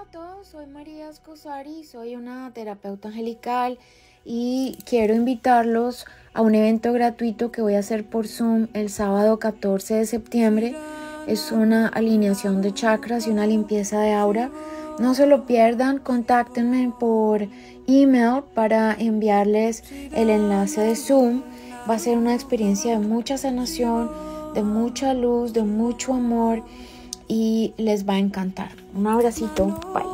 Hola a todos, soy María Escosari, soy una terapeuta angelical y quiero invitarlos a un evento gratuito que voy a hacer por Zoom el sábado 14 de septiembre. Es una alineación de chakras y una limpieza de aura. No se lo pierdan, contáctenme por email para enviarles el enlace de Zoom. Va a ser una experiencia de mucha sanación, de mucha luz, de mucho amor y les va a encantar. Un abracito, bye.